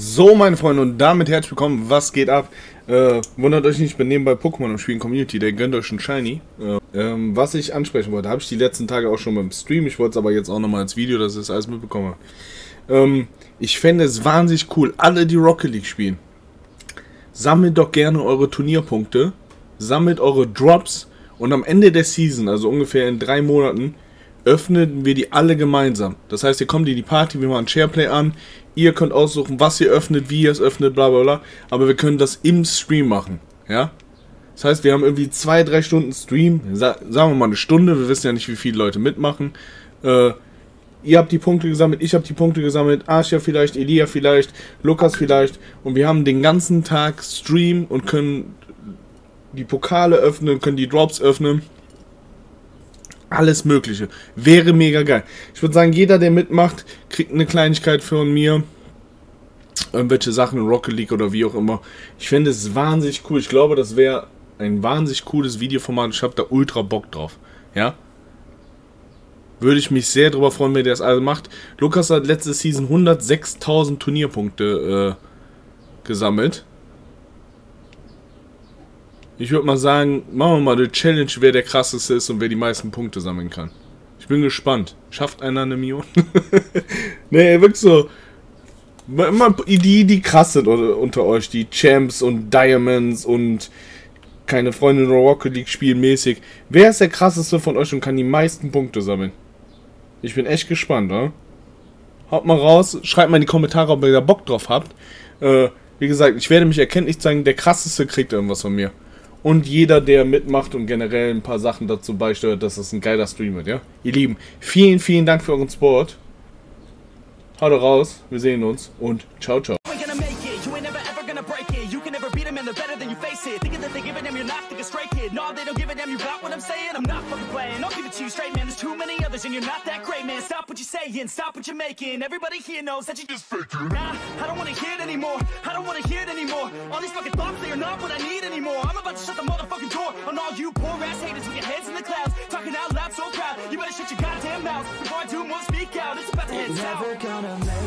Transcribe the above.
So, meine Freunde, und damit herzlich willkommen. Was geht ab? Äh, wundert euch nicht, ich bin nebenbei Pokémon im Spielen Community, der gönnt euch einen Shiny. Äh, ähm, was ich ansprechen wollte, habe ich die letzten Tage auch schon beim Stream. Ich wollte es aber jetzt auch nochmal als Video, dass ich es alles mitbekomme. Ähm, ich fände es wahnsinnig cool, alle, die Rocket League spielen. Sammelt doch gerne eure Turnierpunkte, sammelt eure Drops und am Ende der Season, also ungefähr in drei Monaten, öffnen wir die alle gemeinsam. Das heißt, ihr kommt in die Party, wir machen Shareplay an, ihr könnt aussuchen, was ihr öffnet, wie ihr es öffnet, bla bla bla, aber wir können das im Stream machen, ja? Das heißt, wir haben irgendwie zwei, drei Stunden Stream, sa sagen wir mal eine Stunde, wir wissen ja nicht, wie viele Leute mitmachen. Äh, ihr habt die Punkte gesammelt, ich habe die Punkte gesammelt, Arsia vielleicht, Elia vielleicht, Lukas vielleicht und wir haben den ganzen Tag Stream und können die Pokale öffnen, können die Drops öffnen alles Mögliche. Wäre mega geil. Ich würde sagen, jeder, der mitmacht, kriegt eine Kleinigkeit von mir. Irgendwelche Sachen in Rocket League oder wie auch immer. Ich fände es wahnsinnig cool. Ich glaube, das wäre ein wahnsinnig cooles Videoformat. Ich habe da ultra Bock drauf. Ja? Würde ich mich sehr darüber freuen, wenn der das alles macht. Lukas hat letzte Season 106.000 Turnierpunkte äh, gesammelt. Ich würde mal sagen, machen wir mal eine Challenge, wer der krasseste ist und wer die meisten Punkte sammeln kann. Ich bin gespannt. Schafft einer eine Million? nee, wirklich so. Immer die, die krass sind unter euch, die Champs und Diamonds und keine Freunde in Rocket League spielen mäßig. Wer ist der krasseste von euch und kann die meisten Punkte sammeln? Ich bin echt gespannt, oder? Haut mal raus, schreibt mal in die Kommentare, ob ihr da Bock drauf habt. Äh, wie gesagt, ich werde mich erkenntlich zeigen, der krasseste kriegt irgendwas von mir und jeder, der mitmacht und generell ein paar Sachen dazu beisteuert, dass es ein geiler Stream wird, ja? Ihr Lieben, vielen, vielen Dank für euren Sport. Haut raus, wir sehen uns und ciao, ciao. and you're not that great, man. Stop what you're saying, stop what you're making. Everybody here knows that you just faking. Nah, I don't wanna hear it anymore. I don't wanna hear it anymore. All these fucking thoughts, they are not what I need anymore. I'm to shut the motherfucking door On all you poor ass haters with your heads in the clouds Talking out loud so proud. You better shut your goddamn mouth Before I do more, speak out. It's about to head south